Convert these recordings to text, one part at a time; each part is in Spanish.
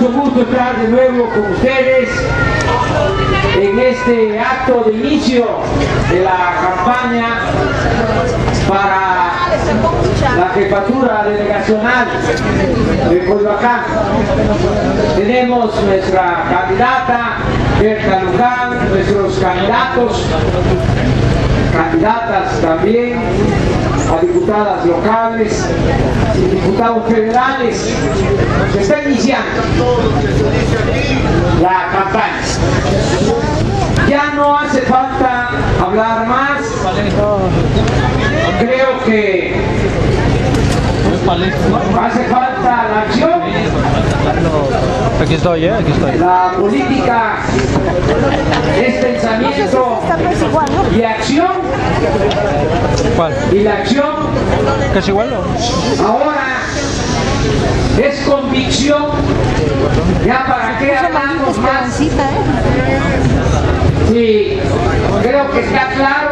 mucho gusto estar de nuevo con ustedes en este acto de inicio de la campaña para la jefatura delegacional de Coyoacán. Tenemos nuestra candidata, Berta Luján, nuestros candidatos, candidatas también, a diputadas locales diputados federales. Se está iniciando la campaña. Ya no hace falta hablar más. Creo que hace falta la acción. Aquí estoy, ¿eh? Aquí estoy. La política es pensamiento y acción. ¿Cuál? Y la acción ¿Que es igual o? ahora es convicción. Ya para qué hablamos más. Sí, creo que está claro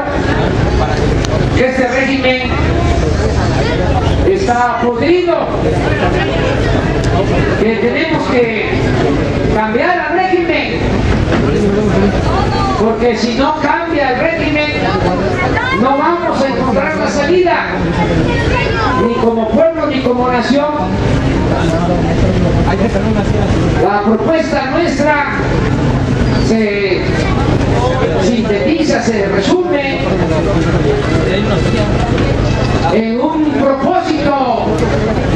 que este régimen está podrido, que tenemos que cambiar al régimen, porque si no cambia el régimen, no vamos a encontrar la salida, ni como pueblo ni como nación. La propuesta nuestra se sintetiza, se resume en un propósito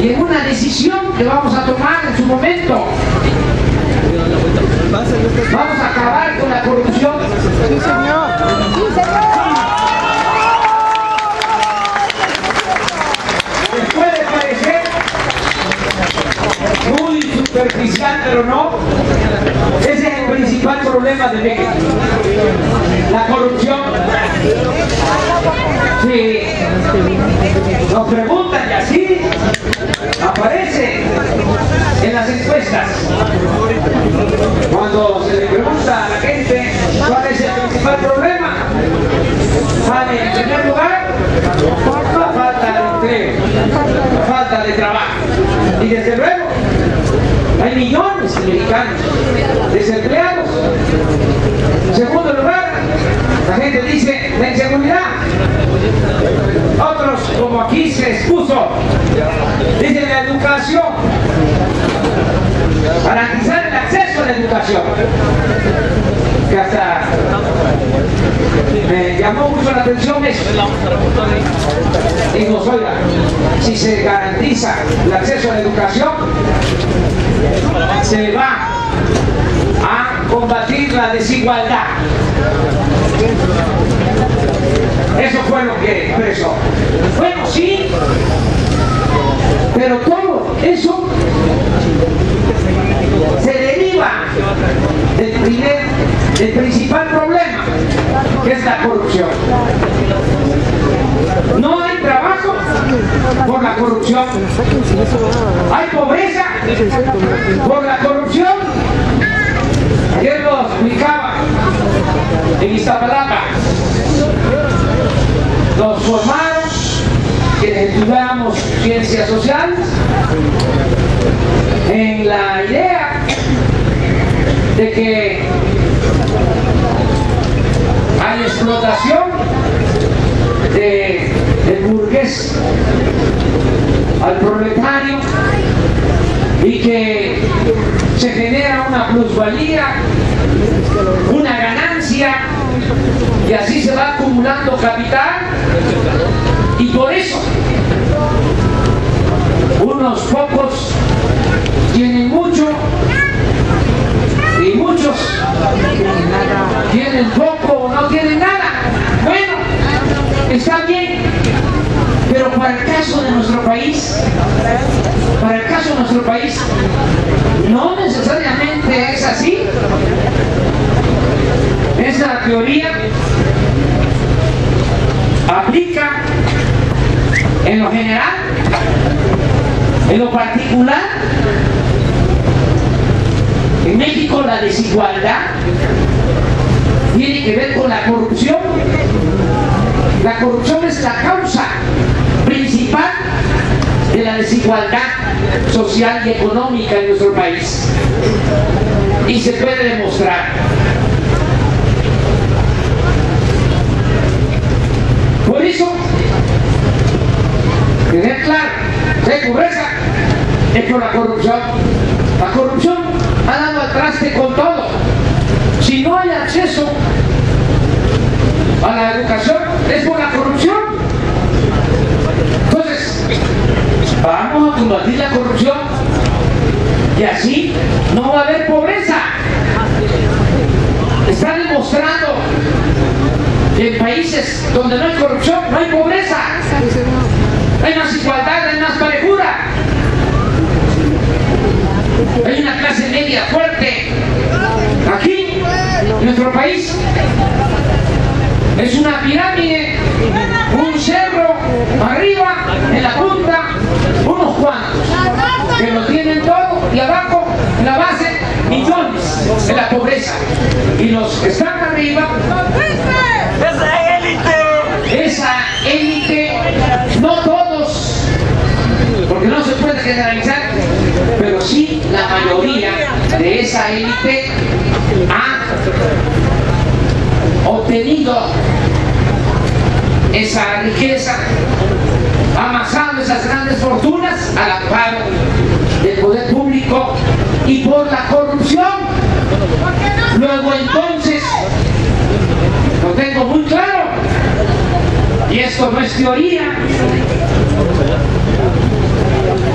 y en una decisión que vamos a tomar en su momento. Vamos a acabar con la corrupción. Les puede parecer muy superficial, pero no. Ese es el principal problema de México. Sí. Nos preguntan y así aparece en las encuestas. Cuando se le pregunta a la gente cuál es el principal problema, sale en primer lugar la falta de empleo, la falta de trabajo. Y desde luego, hay millones de mexicanos desempleados. En segundo lugar, la gente dice la inseguridad. Otros, como aquí se expuso, dicen la educación. Garantizar el acceso a la educación. Que hasta me llamó mucho la atención eso. Digo, oiga, si se garantiza el acceso a la educación, se va a combatir la desigualdad. Eso fue lo que expresó. Bueno, sí, pero todo eso se deriva del primer, del principal problema, que es la corrupción. No hay trabajo por la corrupción. Hay pobreza por la corrupción. Ayer lo explicaba en Iztapalapa. Nos formamos, quienes estudiamos ciencias sociales, en la idea de que hay explotación de, del burgués al proletario y que se genera una plusvalía, una ganancia y así se va acumulando capital y por eso unos pocos tienen mucho y muchos tienen poco o no tienen nada. Bueno, está bien, pero para el caso de nuestro país, para el caso de nuestro país, no necesariamente es así. Esa teoría aplica en lo general, en lo particular. En México la desigualdad tiene que ver con la corrupción. La corrupción es la causa principal de la desigualdad social y económica en nuestro país. Y se puede demostrar. Por eso, tener claro, hay pobreza, es por la corrupción. La corrupción ha dado al traste con todo. Si no hay acceso a la educación, es por la corrupción. Entonces, vamos a combatir la corrupción y así no va a haber pobreza. Está demostrando que en países donde no hay corrupción no hay pobreza. Hay más igualdad, hay más parejura. Hay una clase media fuerte. Aquí, en nuestro país, es una pirámide, un cerro arriba, en la punta, unos cuantos, que lo tienen todo, y abajo, en la base, millones en la pobreza. Y los que están arriba, ¡Esa élite! esa élite, no todos, porque no se puede generalizar, pero sí la mayoría de esa élite ha obtenido esa riqueza, amasado esas grandes fortunas al amparo del poder público y por la corrupción. Luego entonces, lo tengo muy claro, y esto no es teoría,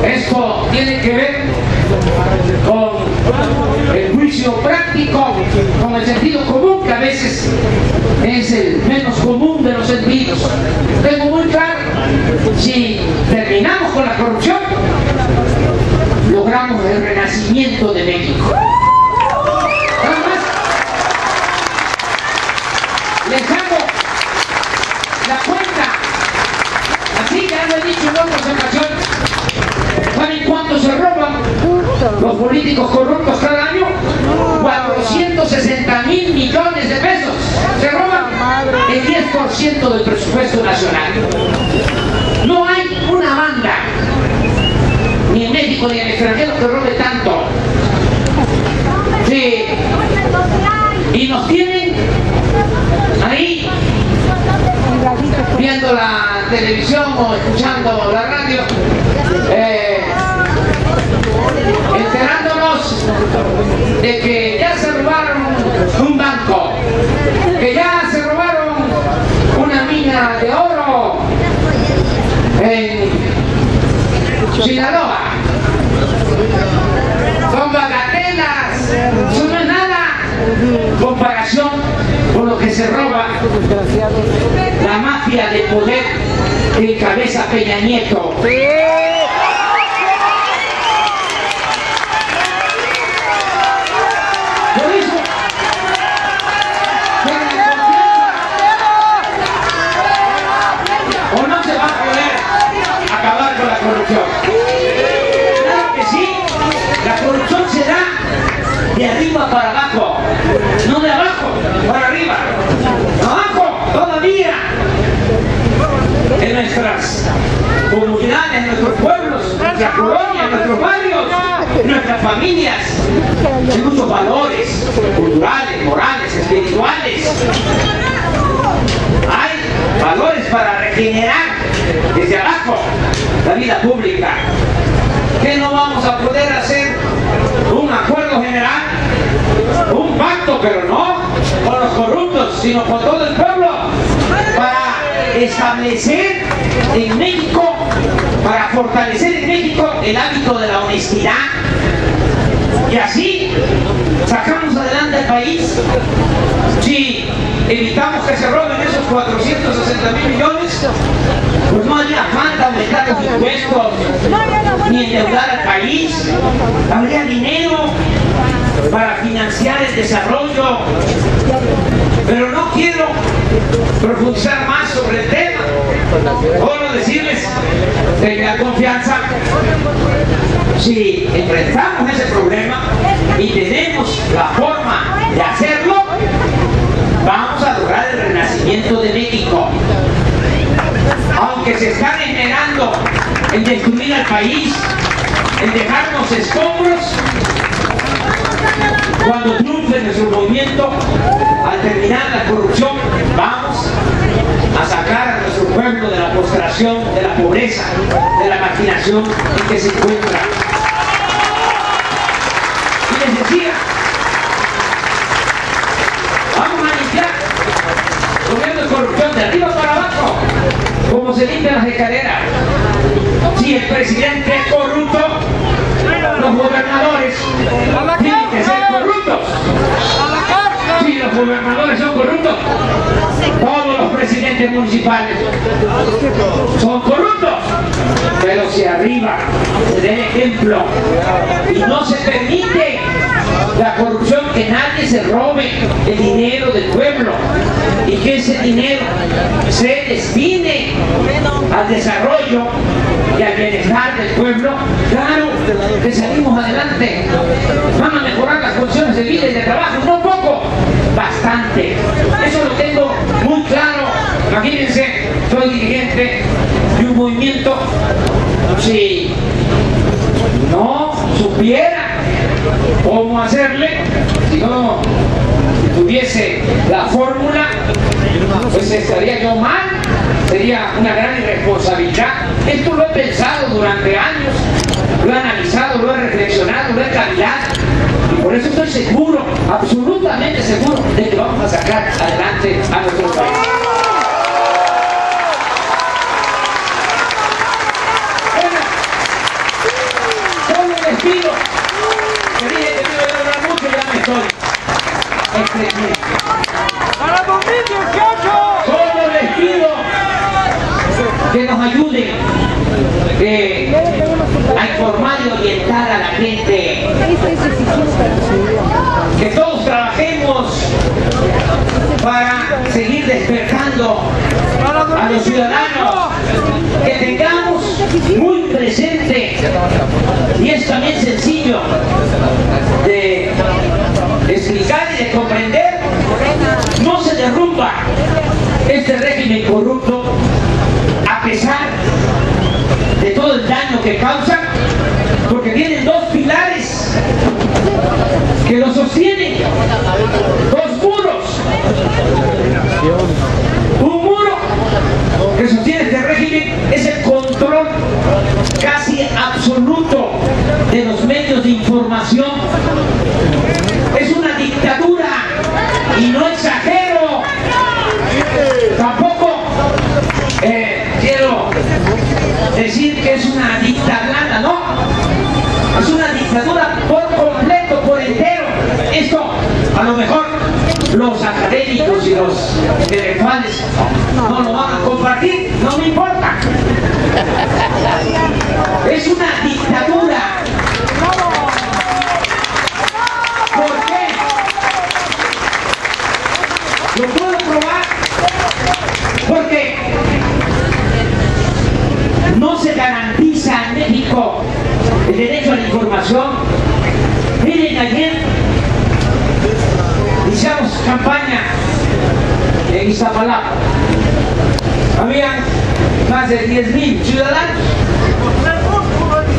esto tiene que ver con el juicio práctico, con el sentido común, que a veces es el menos común de los sentidos. Tengo muy claro, si terminamos con la corrupción, logramos el renacimiento de México. Nada más. Les hago la cuenta, así ya lo he dicho en otras ocasiones. ¿Saben cuánto se roban los políticos corruptos cada año? 460 mil millones de pesos. Se roban el 10% del presupuesto nacional. No hay una banda, ni en México ni en el extranjero, que robe tanto. Y nos tienen ahí viendo la televisión o escuchando la radio, eh, enterándonos de que ya se robaron un banco, que ya se robaron una mina de oro en Sinaloa. Son bagatelas, eso no es nada comparación con lo que se roba la mafia de poder que encabeza Peña Nieto. Por eso, tengan confianza. o no se va a poder acabar con la corrupción. Claro que sí, la corrupción se da de arriba para abajo, no de abajo para arriba. Abajo, todavía, en nuestras comunidades, en nuestros pueblos, en nuestras colonias, en nuestros barrios, en nuestras familias, hay muchos valores culturales, morales, espirituales. Hay valores para regenerar desde abajo la vida pública. ¿Qué no vamos a poder hacer un acuerdo general? Un pacto, pero no con los corruptos, sino con todo el pueblo, para establecer en México, para fortalecer en México el hábito de la honestidad. Y así sacamos adelante el país. Si evitamos que se roben esos 460 mil millones, pues no haría falta aumentar los impuestos ni endeudar al país. Habría dinero para financiar el desarrollo. Pero no quiero profundizar más sobre el tema. Solo decirles, tengan confianza. Si enfrentamos ese problema y tenemos la forma de hacerlo, vamos a lograr el renacimiento de México. Aunque se está generando en destruir al país, en dejarnos escombros, cuando triunfe nuestro movimiento, al terminar la corrupción, vamos a sacar a nuestro pueblo de la postración, de la pobreza, de la marginación en que se encuentra. Y les decía, vamos a limpiar gobierno de corrupción de arriba para abajo, como se limpian las escaleras. Si el presidente es corrupto, los gobernadores que ser corruptos. Si los gobernadores son corruptos, todos los presidentes municipales son corruptos. Pero si arriba se el ejemplo y no se permite la corrupción, que nadie se robe el dinero del pueblo y que ese dinero se destine al desarrollo y al bienestar del pueblo, claro que salimos adelante a mejorar las condiciones de vida y de trabajo, no poco, Eso lo tengo muy claro. Imagínense, soy dirigente de un movimiento, si no supiera cómo hacerle, si no tuviese la fórmula, pues estaría yo mal, sería una gran irresponsabilidad. Esto lo he pensado durante años, lo he analizado, lo he reflexionado, lo he cavilado. Por eso estoy seguro, absolutamente seguro, de que vamos a sacar adelante a nuestro país. Bueno, solo les pido, que dije que no iba a hablar mucho, ya me estoy extendiendo. ¡Para 2018! Solo les pido que nos ayuden eh, a informar y orientar a la gente, que todos trabajemos para seguir despertando a los ciudadanos, que tengamos muy presente, y es también sencillo de explicar y de comprender, no se derrumba este régimen corrupto a pesar de todo el daño que causa, porque tienen dos pilares que lo sostienen, dos muros. Un muro que sostiene este régimen es el casi absoluto de los medios de información. Es una dictadura y no exagero. Tampoco eh, quiero decir que es una dictadura, no. Es una dictadura por completo, por entero. Esto a lo mejor los académicos y los intelectuales no lo van a compartir, no me importa. Es una dictadura. ¿Por qué? Lo puedo probar porque no se garantiza en México el derecho a la información. Miren, ayer iniciamos campaña en Iztapalapa. Habían más de 10.000 ciudadanos.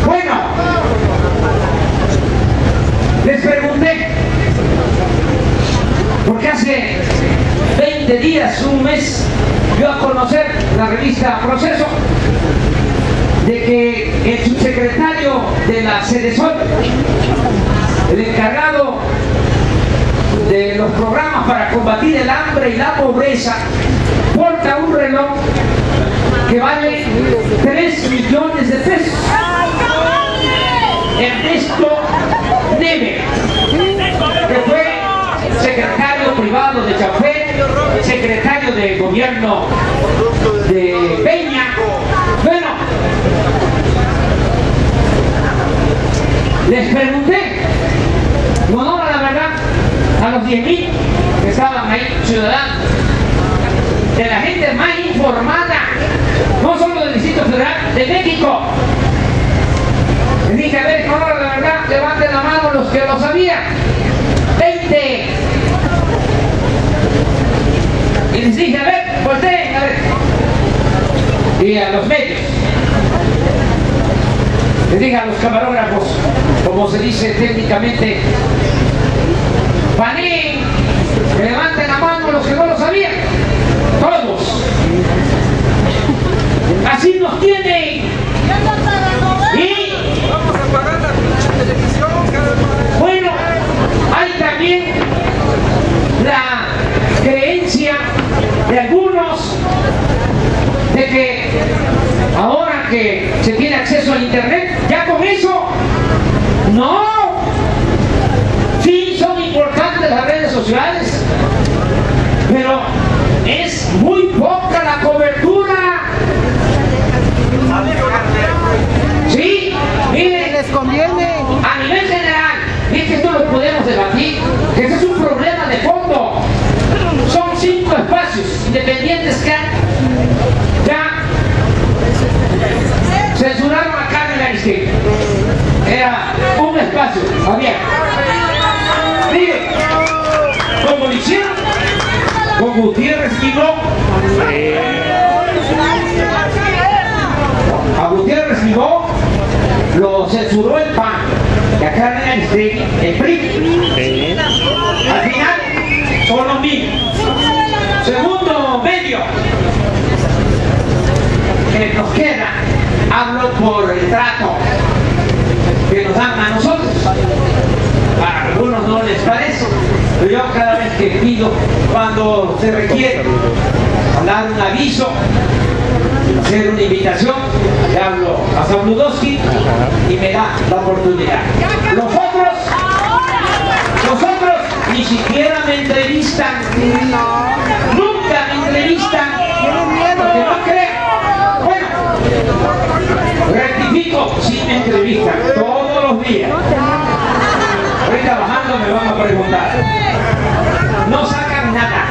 Bueno, les pregunté, porque hace 20 días, un mes, dio a conocer la revista Proceso de que el subsecretario de la Sedesol, el encargado de los programas para combatir el hambre y la pobreza, porta un reloj que vale 3 millones de pesos. Ernesto Neve, que fue secretario privado de Chauffé, secretario de gobierno de Peña. Bueno, les pregunté, en honor a la verdad, a los 10.000 que estaban ahí, ciudadanos, de la gente más informada, no solo del Distrito Federal, de México. Les dije, a ver, en honor a la verdad, levanten la mano los que lo sabían. 20. Dije, a ver, volteen, a ver. Y a los medios. les dije a los camarógrafos, como se dice técnicamente, paní, que levanten la mano los que no lo sabían, todos. Así nos tienen. Y Vamos a pagar la televisión bueno, hay también la creencia de que ahora que se tiene acceso al internet, ya con eso, no. Sí, son importantes las redes sociales, pero es muy poca la cobertura. Sí, miren, les conviene. a nivel general, y es que esto lo podemos debatir, que ese es un problema de fondo. Son cinco espacios independientes que han ya censuraron a Carmen Aristegui. Era un espacio como lo hicieron con Gutiérrez Quibó, a Gutiérrez lo censuró el PAN. Y a Carmen Aristegui el PRI. Al final, son los. Segundo medio. Que nos queda, hablo por el trato que nos dan a nosotros. A algunos no les parece, pero yo cada vez que pido, cuando se requiere, dar un aviso, hacer una invitación, le hablo a Sabludowski y me da la oportunidad. Los otros, los otros ni siquiera me entrevistan, nunca me entrevistan, porque no creen. Bueno, rectifico, sí me entrevistan los días. Ahorita bajando me van a preguntar. No sacan nada.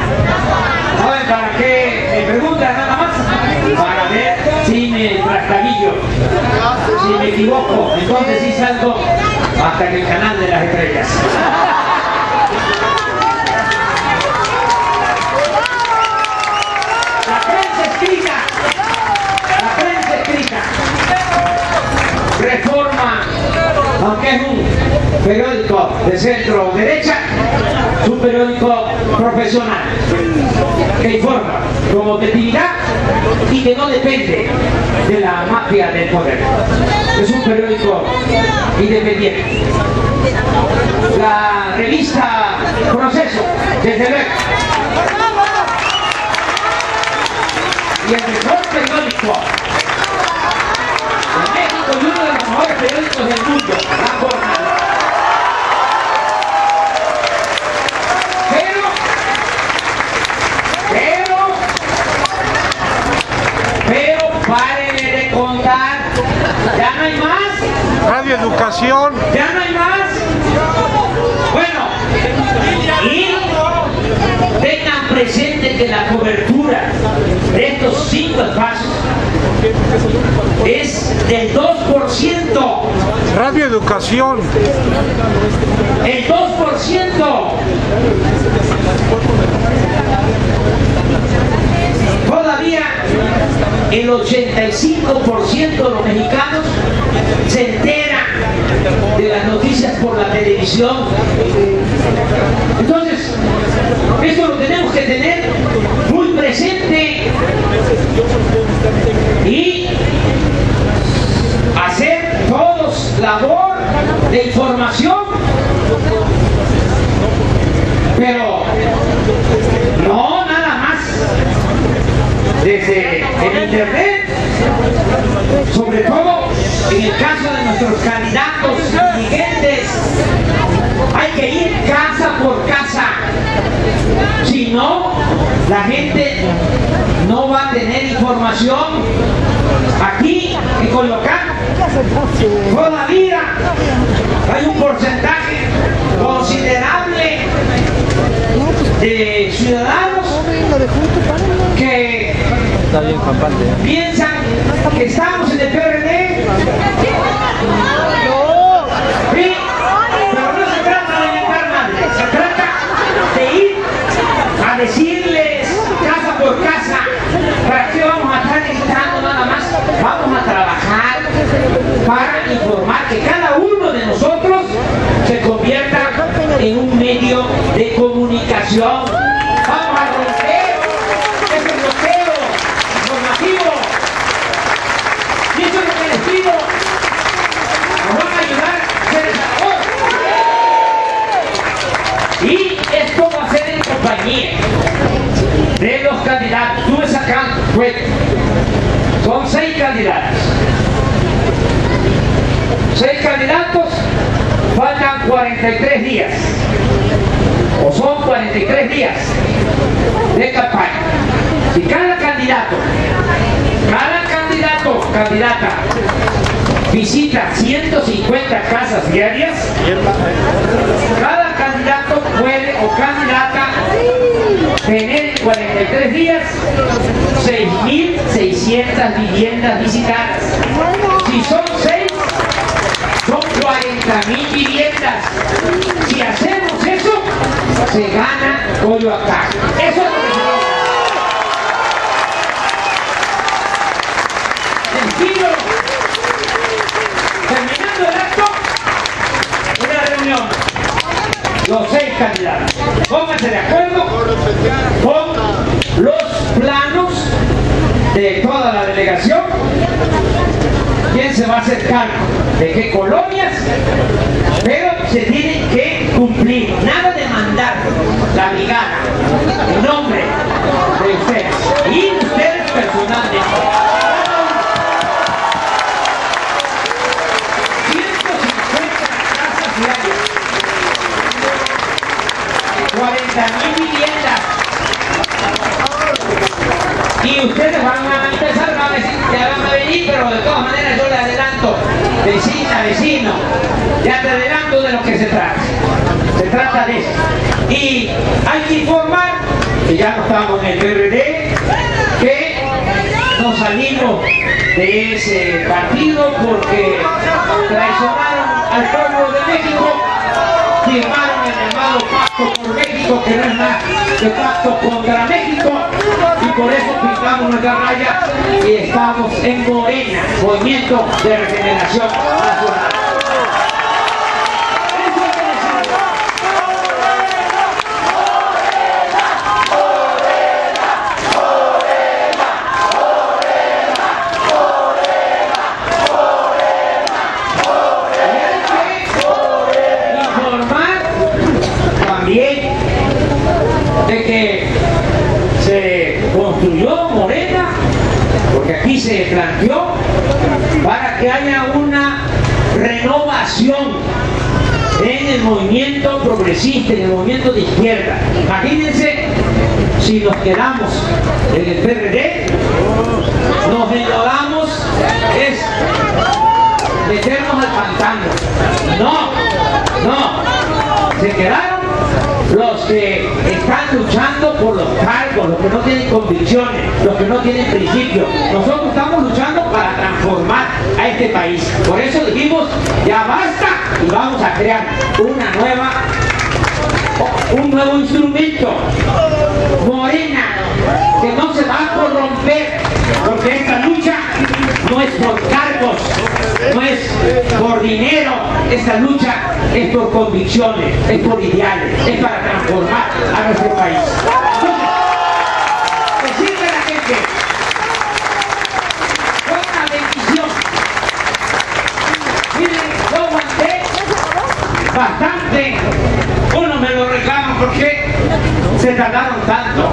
¿Saben para qué me preguntan nada más? Para ver si me trastabillo, si me equivoco. Entonces sí salto hasta que el canal de las estrellas. Es un periódico de centro derecha, es un periódico profesional que informa con objetividad y que no depende de la mafia del poder. Es un periódico independiente. La revista Proceso, desde luego. y el mejor periódico y uno de los mejores periódicos del mundo, La Jornada. Pero, pero, pero, párenle de contar, ya no hay más. Radio Educación. ¿Ya no hay más? Bueno, y tengan presente que la cobertura de estos cinco espacios es del 2%. Radio Educación. El 2%. Todavía el 85% de los mexicanos se entera de las noticias por la televisión. Entonces, esto lo tenemos que tener muy presente y hacer todos labor de información, pero no nada más desde el internet, sobre todo en el caso de nuestros candidatos dirigentes, hay que ir casa por casa, si no, la gente no va a tener información aquí que colocar. Todavía hay un porcentaje considerable de ciudadanos que piensan estamos en el PRD. Sí, pero no se trata de inventar madre, se trata de ir a decirles casa por casa, ¿para qué vamos a estar gritando nada más? Vamos a trabajar, para informar que cada uno de nosotros se convierta en un medio de comunicación. Vamos a romper ese bloqueo informativo. Y eso es lo que les pido. Nos van a ayudar a hacer esa labor. Y esto va a ser en compañía de los candidatos. Estuve son seis candidatos. Seis candidatos, faltan 43 días. O son 43 días de campaña. Si cada candidato, cada candidato, candidata, visita 150 casas diarias, cada puede o candidata tener en 43 días 6.600 viviendas visitadas. Si son 6, son 40.000 viviendas. Si hacemos eso, se gana Coyoacán. Eso es lo que se terminando el acto, una reunión. Los seis candidatos. Pónganse de acuerdo con los planos de toda la delegación. ¿Quién se va a hacer cargo? ¿De qué colonias? Pero se tiene que cumplir. Nada de mandar la brigada en nombre de ustedes. Y ustedes personalmente. 40 mil viviendas. Y ustedes van a empezar, van a decir, ya van a venir, pero de todas maneras yo le adelanto, vecina, vecino, ya te adelanto de lo que se trata. Se trata de eso. Y hay que informar que ya no estamos en el PRD, que nos salimos de ese partido porque traicionaron al pueblo de México firmaron el llamado pacto por México, que no es más que pacto contra México, y por eso pintamos nuestra raya y estamos en Morena, Movimiento de Regeneración Nacional. Eso es lo que decimos. Hay que informar también de que se construyó Morena, porque aquí se planteó, para que haya una renovación en el movimiento en el movimiento de izquierda. Imagínense si nos quedamos en el PRD, nos enlodamos, es meternos al pantano. No, no. Se quedaron los que están luchando por los cargos, los que no tienen convicciones, los que no tienen principios. Nosotros estamos luchando para transformar a este país. Por eso dijimos, ya basta y vamos a crear una nueva, un nuevo instrumento. Morena, que no se va a corromper, porque esta lucha no es por cargos, no es por dinero, esta lucha es por convicciones, es por ideales, es para transformar a nuestro país. Entonces, decirle a la gente, fue una bendición. Miren, yo aguanté bastante, uno me lo reclama porque se tardaron tanto,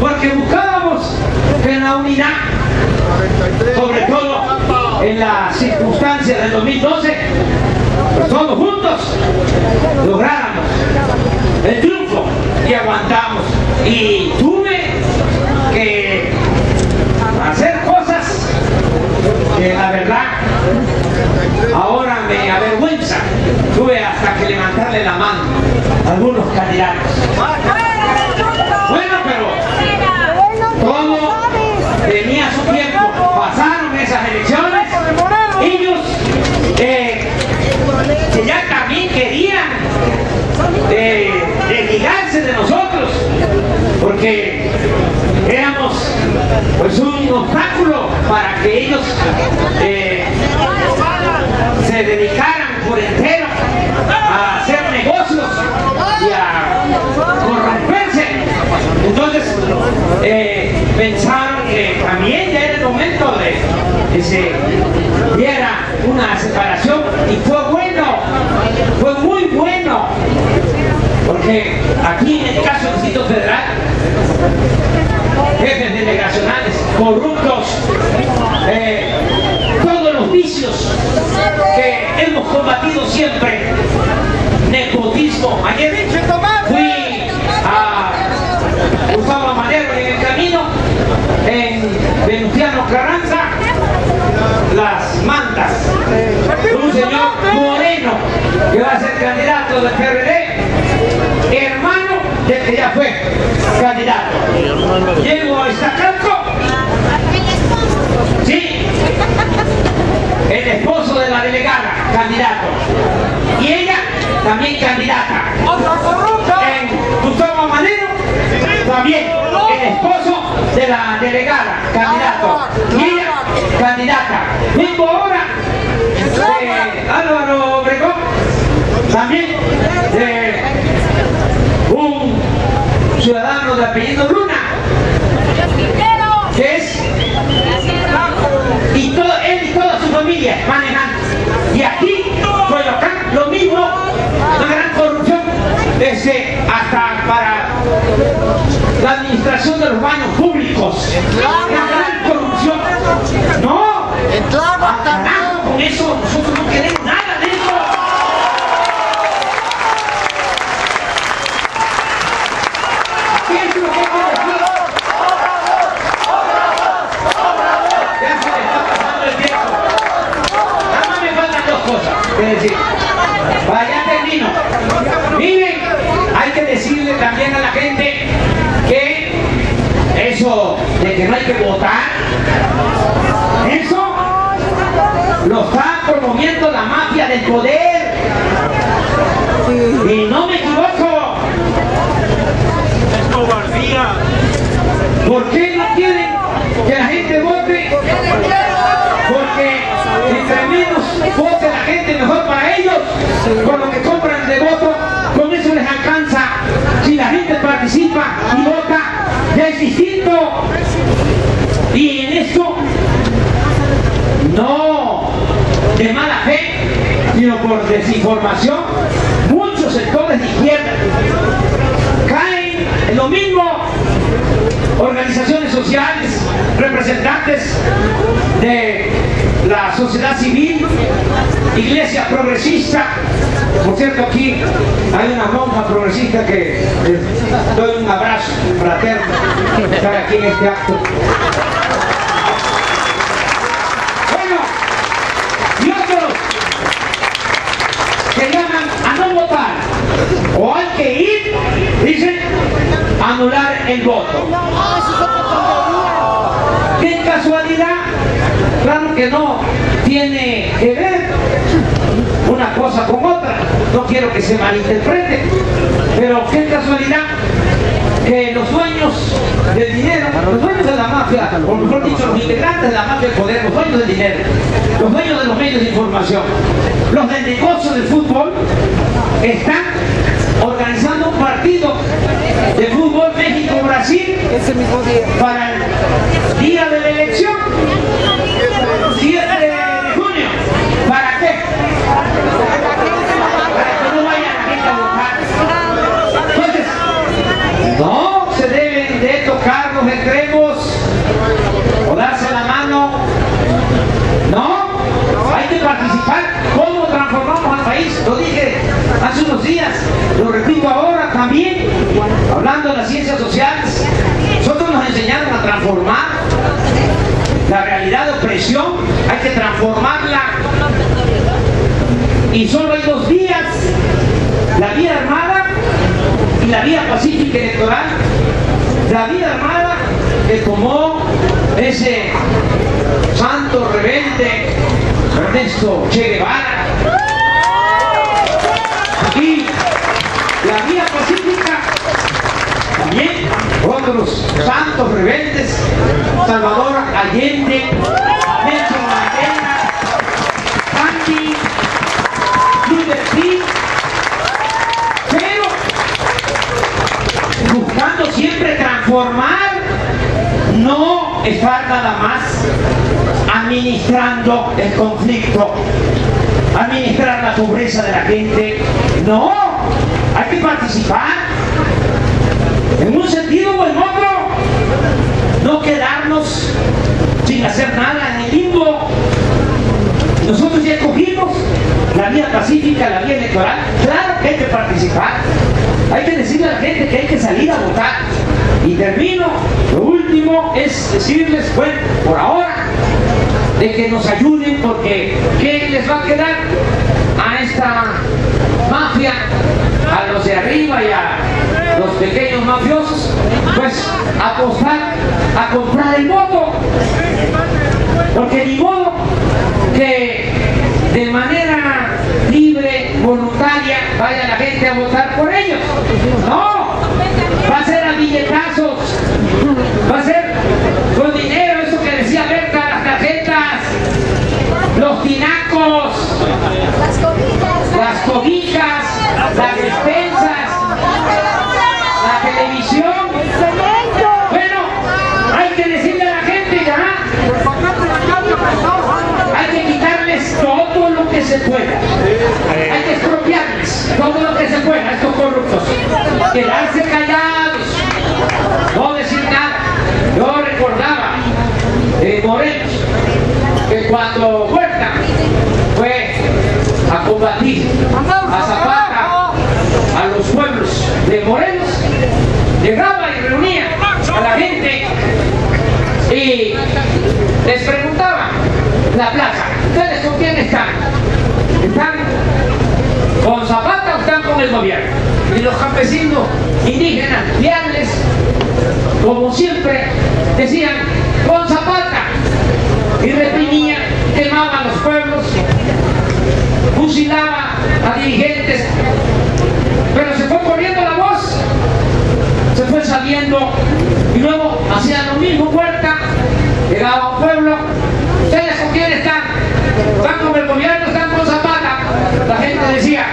porque buscábamos que la unidad sobre todo en las circunstancias del 2012, pues todos juntos lográramos el triunfo y aguantamos. Y tuve que hacer cosas que la verdad ahora me avergüenza. Tuve hasta que levantarle la mano a algunos candidatos. Bueno, todo tenía su tiempo. Pasaron esas elecciones. Ellos eh, que ya también querían eh, desligarse de nosotros porque éramos pues un obstáculo para que ellos eh, se dedicaran por entero a hacer negocios y a corromperse. Entonces, eh, pensaron que también ya era el momento de que se diera una separación y fue bueno, fue muy bueno, porque aquí en el caso del Distrito Federal, jefes delegacionales, corruptos, eh, todos los vicios que hemos combatido siempre, nepotismo. Ayer fui a Gustavo Amadero en el camino, en Venustiano Carranza, las mantas. Un señor moreno que va a ser candidato del PRD, hermano del que ya fue candidato. Llego a Iztacalco, sí, el esposo de la delegada, candidato. Y ella también candidata. En Gustavo Amadero, también el esposo de la delegada, candidato. Y ella, candidata. Vengo ahora de Álvaro Obregón, también de un ciudadano de apellido Luna, que es y todo, él y toda su familia manejando. Y aquí, Coyoacán, lo mismo, una gran corrupción, desde hasta para la administración de los baños públicos. Gran corrupción. No, al carajo con eso, nosotros no queremos nada de eso. ¿Qué es lo que hay que decir? Ya se le está pasando el tiempo. Nada más me faltan dos cosas que decir. Vaya termino. Miren, hay que decirle también a la gente que eso de que no hay que votar, eso lo está promoviendo la mafia del poder. Y no me equivoco. ¿Por qué no quieren que la gente vote? Porque entre menos vote la gente, mejor para ellos. Con lo que compran de voto, con eso les alcanza. Si la gente participa y vota, ya es distinto. Y en esto, no de mala fe, sino por muchos sectores de izquierda caen en lo mismo organizaciones sociales, representantes de la sociedad civil, iglesia progresista. Por cierto, aquí hay una monja progresista que doy un abrazo fraterno estar aquí en este acto. Bueno, y otros que llaman a no votar o hay que ir, dicen, anular el voto. ¡Qué casualidad! Claro que no tiene que ver una cosa con otra. No quiero que se malinterprete, pero qué casualidad que los dueños del dinero, los dueños de la mafia, o mejor dicho, los integrantes de la mafia del poder, los dueños del dinero, los dueños de los medios de información, los del negocio del fútbol, están de fútbol México-Brasil Ese mismo día. para el día de la elección, 7 de junio. ¿Para qué? Para que no vaya la gente a votar. Entonces, no se deben de tocar los extremos o darse la mano. No, hay que participar. ¿Cómo transformamos al país? Lo dije hace unos días, lo repito ahora también, hablando de las ciencias sociales. Nosotros nos enseñaron a transformar la realidad de opresión, hay que transformarla. Y solo hay dos vías, la vía armada y la vía pacífica electoral. La vía armada que tomó ese santo rebelde Ernesto Che Guevara. Y la vía pacífica también otros santos rebeldes, Salvador Allende, Nelson Mandela, Gandhi, Reformar no estar nada más administrando el conflicto, administrar la pobreza de la gente. No, hay que participar en un sentido o en otro. No quedarnos sin hacer nada en el limbo. Nosotros ya escogimos la vía pacífica, la vía electoral. Claro que hay que participar. Hay que decirle a la gente que hay que salir a votar. Y termino, lo último es decirles, bueno, por ahora, de que nos ayuden porque ¿qué les va a quedar a esta mafia, a los de arriba y a los pequeños mafiosos? Pues apostar a comprar el voto. Porque ni modo que de manera libre, voluntaria, vaya la gente a votar por ellos. No, va a ser a billetazos, va a ser con dinero, eso que decía Berta, las tarjetas, los tinacos, Las cobijas. las cobijas, las despensas, la televisión. Cemento. Bueno, hay que decirle a la gente ya, hay que quitarles todo lo que se pueda. Hay que expropiarles todo lo que se pueda a estos corruptos. Quedarse callados, no decir nada. Yo recordaba eh, Morelos que cuando Huerta fue a combatir a Zapata a los pueblos de Morelos, llegaba y reunía a la gente y les preguntaba la plaza, ¿ustedes con quién están? ¿Están con Zapata o están con el gobierno? Y los campesinos indígenas, leales, como siempre, decían, con Zapata. Y reprimían, quemaban los pueblos, fusilaba a dirigentes, pero se fue corriendo la voz, se fue sabiendo y luego hacía lo mismo Huerta, llegaba a un pueblo, ¿ustedes con quién están? ¿Están con el gobierno? ¿Están con Zapata? La gente decía,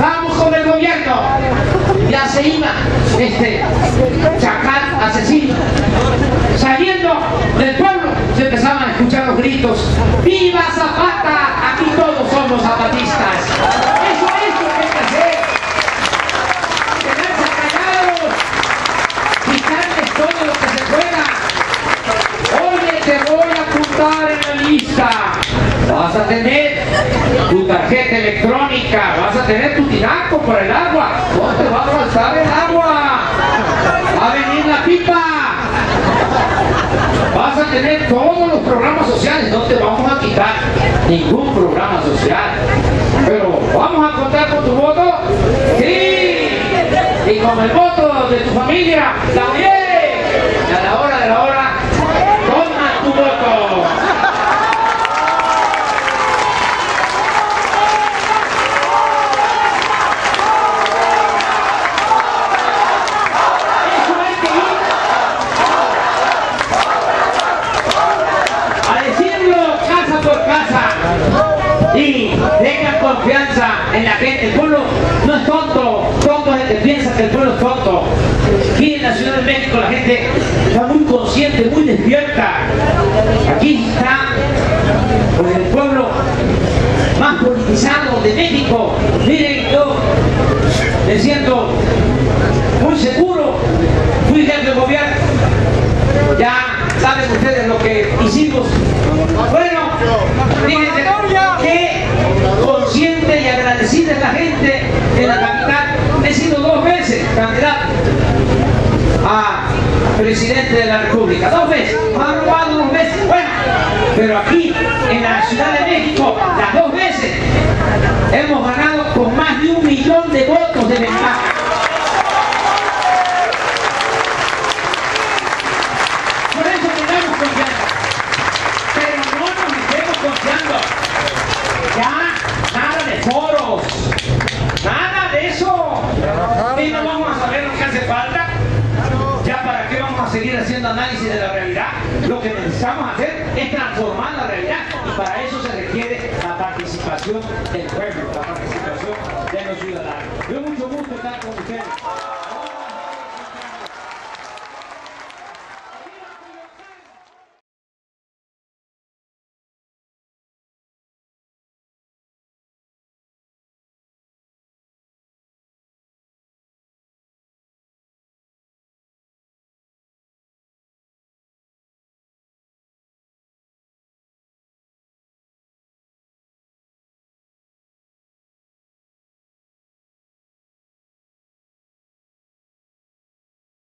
vamos con el gobierno. Ya se iba este chacal asesino. Saliendo del pueblo se empezaban a escuchar los gritos, ¡Viva Zapata! Aquí todos somos zapatistas. Eso es lo que hay que hacer. Quedarse callados, quitarles todo lo que se pueda. Oye, te voy a apuntar en la lista. Vas a tener tu tarjeta electrónica, vas a tener tu tinaco por el agua. No te va a faltar el agua. Va a venir la pipa. Vas a tener todos los programas sociales, no te vamos a quitar ningún programa social. Pero vamos a contar con tu voto. Sí. Y con el voto de tu familia también.